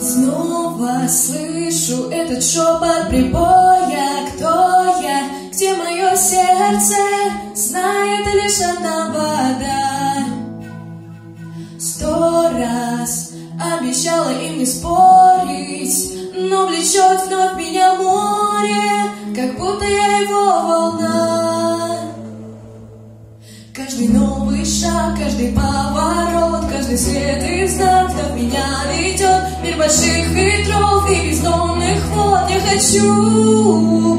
Снова слышу этот шепот прибоя. Кто я, где мое сердце, знает лишь одна вода. Сто раз обещала им не спорить Но влечет вновь меня море, как будто я его волна. Каждый новый шаг, каждый поворот, каждый свет и знак You.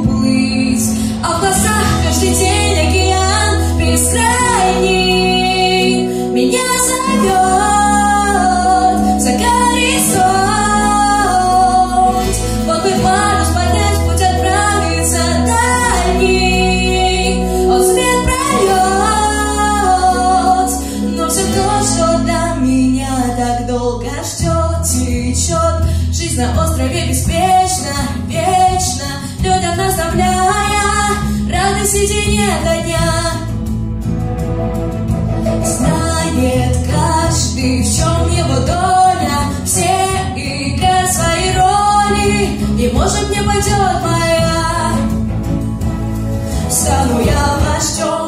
Жизнь на острове беспечна, вечно. Людям наставляя радость сиденья до дня. Знает каждый, в чем его доля. Все играют свои роли И может не пойдет моя Стану я вождем